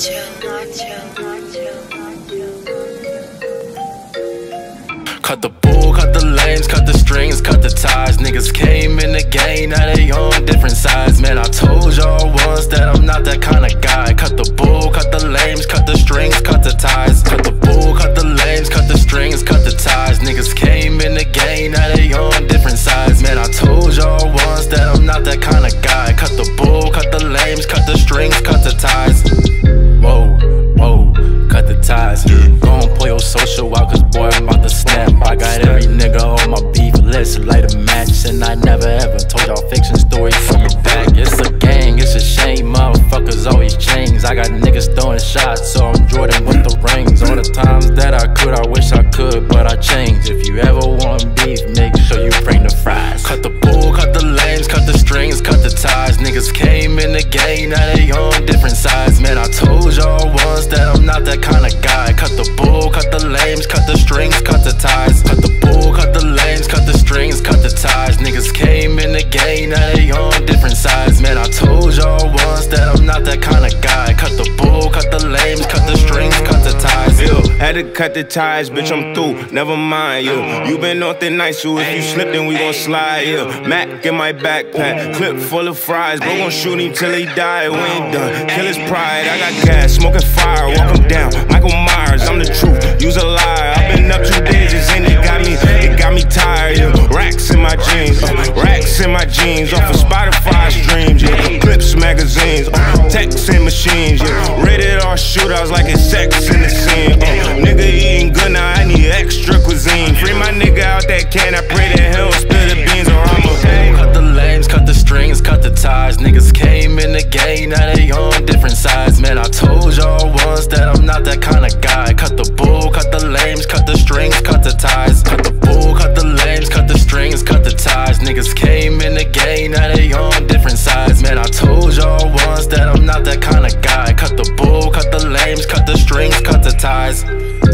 Cut the bull, cut the lames, cut the strings, cut the ties. Niggas came in the game, now they on different sides. Man, I told y'all once that I'm not that kind of guy. Never told y'all fiction stories from the back. It's a gang, it's a shame, motherfuckers always change. I got niggas throwing shots, so I'm Jordan with the rings. All the times that I could, I wish I could, but I changed. If you ever want beef, make sure you bring the fries. Cut the bull, cut the lames, cut the strings, cut the ties. Niggas came in the game, now they on different sides. Man, I told y'all once that I'm not that kind of guy. Cut the bull, cut the lames, cut the strings, cut the ties. Game, now on different sides. Man, I told y'all once that I'm not that kind of guy. Cut the bull, cut the lames, cut the strings, cut the ties. Yo, had to cut the ties, bitch, I'm through. Never mind, yo. You been on thin night, so if you slip, then we gon' slide, yo. Mac in my backpack, clip full of fries. Bro gon' shoot him till he die, we ain't done. Kill his pride, I got gas, smoking fire, walk him down. Michael Myers, I'm the truth, use a lie. I've been up two days, in my jeans, off of Spotify streams, yeah. Clips, magazines, uh, texts and machines, yeah. Rated R shootouts like it's sex in the scene. Uh, nigga eating good now, I need extra cuisine. Free my nigga out that can, I pray that hell spill the beans or I'ma. Cut the lames, cut the strings, cut the ties. Niggas came in the game, now they on different sides. Man, I told y'all once that I'm not that kind of guy. Cut the ties.